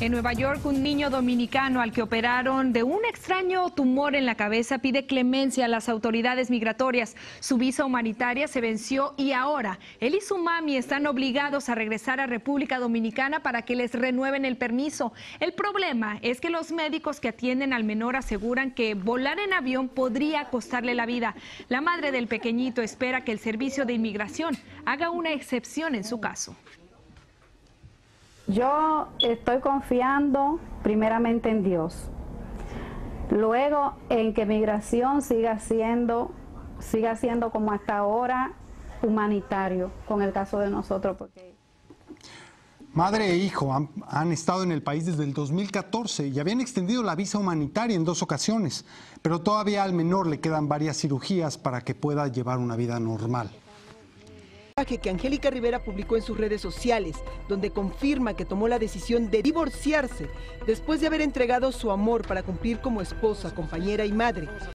En Nueva York, un niño dominicano al que operaron de un extraño tumor en la cabeza pide clemencia a las autoridades migratorias. Su visa humanitaria se venció y ahora él y su mami están obligados a regresar a República Dominicana para que les renueven el permiso. El problema es que los médicos que atienden al menor aseguran que volar en avión podría costarle la vida. La madre del pequeñito espera que el servicio de inmigración haga una excepción en su caso. Yo estoy confiando primeramente en Dios. Luego en que migración siga siendo, siga siendo como hasta ahora humanitario con el caso de nosotros. Porque... Madre e hijo han, han, estado en el país desde el 2014 y habían extendido la visa humanitaria en dos ocasiones, pero todavía al menor le quedan varias cirugías para que pueda llevar una vida normal que Angélica Rivera publicó en sus redes sociales, donde confirma que tomó la decisión de divorciarse después de haber entregado su amor para cumplir como esposa, compañera y madre.